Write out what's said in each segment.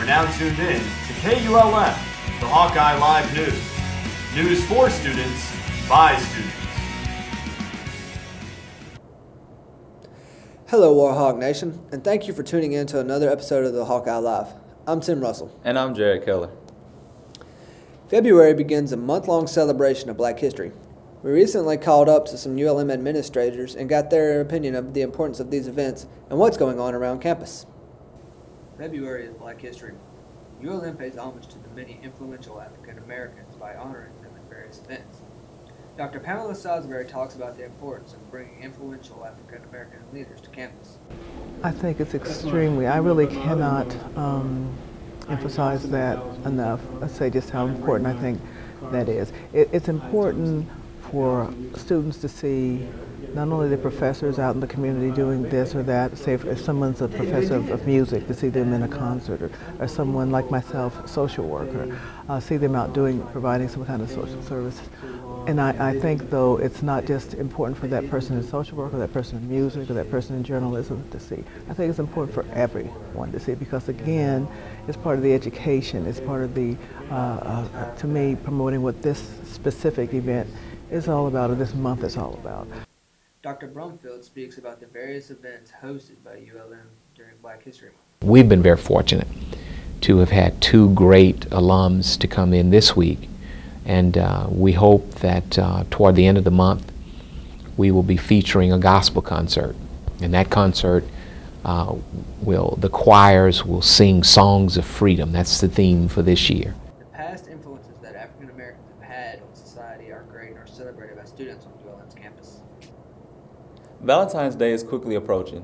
are now tuned in to KULM, the Hawkeye Live News. News for students, by students. Hello, Warhawk Nation, and thank you for tuning in to another episode of the Hawkeye Live. I'm Tim Russell. And I'm Jared Keller. February begins a month long celebration of black history. We recently called up to some ULM administrators and got their opinion of the importance of these events and what's going on around campus. February is Black History. Month. ULM pays homage to the many influential African Americans by honoring them in various events. Dr. Pamela Salisbury talks about the importance of bringing influential African American leaders to campus. I think it's extremely, I really cannot um, emphasize that enough. I say just how important I think that is. It, it's important for students to see not only the professors out in the community doing this or that, say if, if someone's a professor of, of, music, to see them in a concert, or, or someone like myself, social worker, uh, see them out doing, providing some kind of social service. And I, I, think, though, it's not just important for that person in social work or that person in music or that person in journalism to see. I think it's important for everyone to see because, again, it's part of the education. It's part of the, uh, uh, to me, promoting what this specific event is all about, or this month is all about. Dr. Brumfield speaks about the various events hosted by ULM during Black History Month. We've been very fortunate to have had two great alums to come in this week, and uh, we hope that uh, toward the end of the month we will be featuring a gospel concert. And that concert uh, will, the choirs will sing songs of freedom. That's the theme for this year. The past influences that African Americans have had on society are great and are celebrated by students on ULM's campus. Valentine's Day is quickly approaching.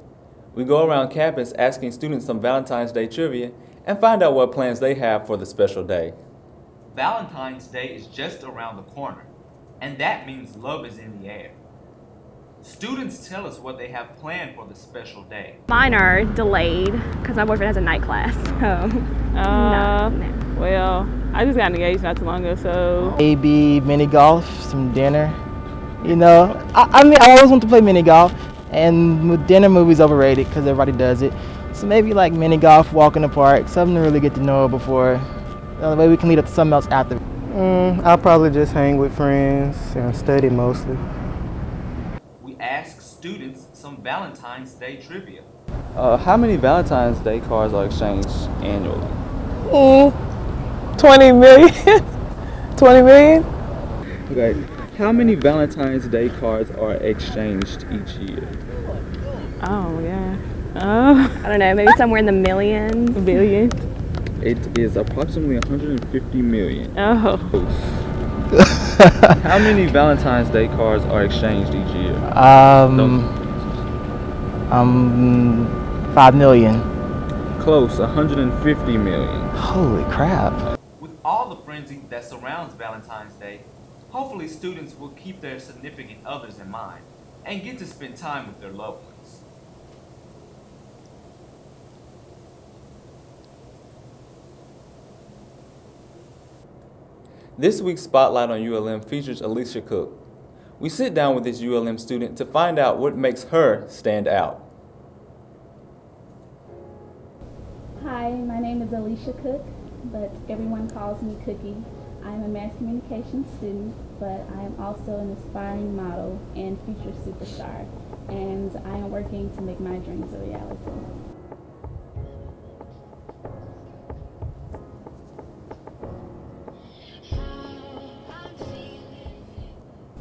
We go around campus asking students some Valentine's Day trivia and find out what plans they have for the special day. Valentine's Day is just around the corner, and that means love is in the air. Students tell us what they have planned for the special day. Mine are delayed because my boyfriend has a night class. So, uh, no, no. Well, I just got engaged not too long ago, so. Maybe mini golf, some dinner, you know, I, I mean, I always want to play mini golf, and dinner movies overrated because everybody does it. So maybe like mini golf, walk in the park, something to really get to know before. The way we can lead up to something else after. Mm, I'll probably just hang with friends and study mostly. We ask students some Valentine's Day trivia. Uh, how many Valentine's Day cards are exchanged annually? Mm, 20 million. 20 million? Okay. How many Valentine's Day cards are exchanged each year? Oh, yeah. Oh. I don't know, maybe somewhere in the millions. Billions. It is approximately 150 million. Oh. How many Valentine's Day cards are exchanged each year? Um, um, 5 million. Close, 150 million. Holy crap. With all the frenzy that surrounds Valentine's Day, Hopefully students will keep their significant others in mind and get to spend time with their loved ones. This week's Spotlight on ULM features Alicia Cook. We sit down with this ULM student to find out what makes her stand out. Hi, my name is Alicia Cook, but everyone calls me Cookie. I'm a mass communication student, but I am also an aspiring model and future superstar, and I am working to make my dreams a reality.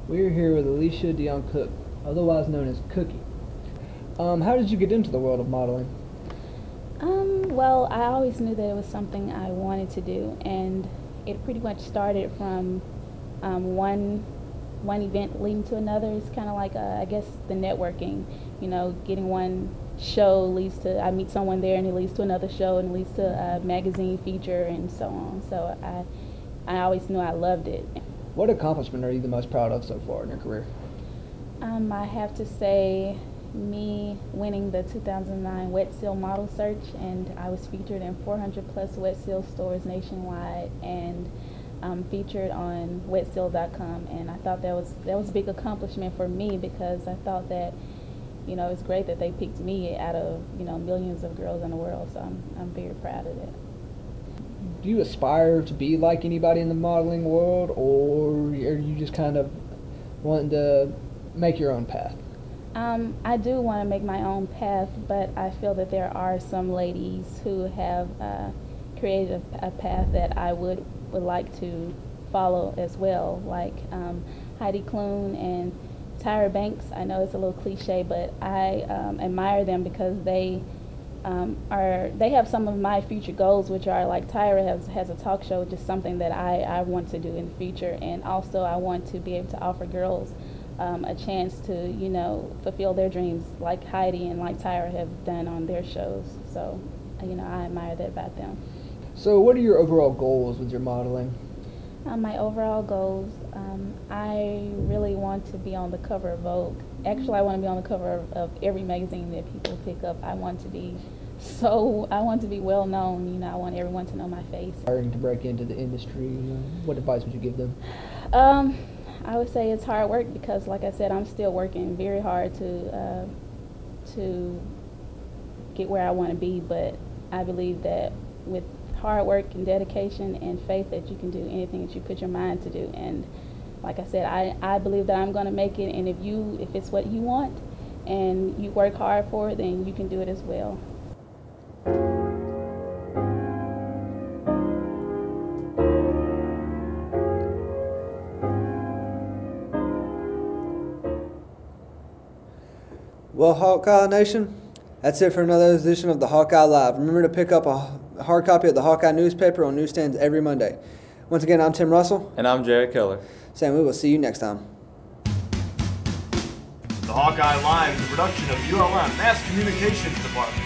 We're here with Alicia Dion Cook, otherwise known as Cookie. Um, how did you get into the world of modeling? Um, well, I always knew that it was something I wanted to do, and it pretty much started from um, one one event leading to another. It's kind of like uh, I guess the networking. You know, getting one show leads to I meet someone there, and it leads to another show, and leads to a magazine feature, and so on. So I I always knew I loved it. What accomplishment are you the most proud of so far in your career? Um, I have to say me winning the 2009 Wet Seal Model Search, and I was featured in 400 plus Wet Seal stores nationwide, and um, featured on WetSeal.com. And I thought that was that was a big accomplishment for me because I thought that, you know, it's great that they picked me out of you know millions of girls in the world. So I'm I'm very proud of that. do you aspire to be like anybody in the modeling world, or are you just kind of wanting to make your own path? Um, I do want to make my own path, but I feel that there are some ladies who have uh, created a, a, path that I would would like to follow as well, like um, Heidi Klum and Tyra Banks. I know it's a little cliche, but I um, admire them because they um, are they have some of my future goals, which are like Tyra has has a talk show, is something that I, I want to do in the future, and also I want to be able to offer girls um, a chance to you know fulfill their dreams, like Heidi and like Tyra have done on their shows. So, you know, I admire that about them. So, what are your overall goals with your modeling? Uh, my overall goals, um, I really want to be on the cover of Vogue. Actually, I want to be on the cover of, of, every magazine that people pick up. I want to be so, I want to be well known. You know, I want everyone to know my face. Hiring to break into the industry, what advice would you give them? Um, I would say it's hard work because, like I said, I'm still working very hard to uh, to get where I want to be. But I believe that with hard work and dedication and faith that you can do anything that you put your mind to do. And like I said, I, I believe that I'm going to make it. And if you, if it's what you want and you work hard for it, then you can do it as well. Well, Hawkeye Nation, that's it for another edition of the Hawkeye Live. Remember to pick up a hard copy of the Hawkeye newspaper on newsstands every Monday. Once again, I'm Tim Russell. And I'm Jared Keller. Sam, we will see you next time. The Hawkeye Live is a production of ULM Mass Communications Department.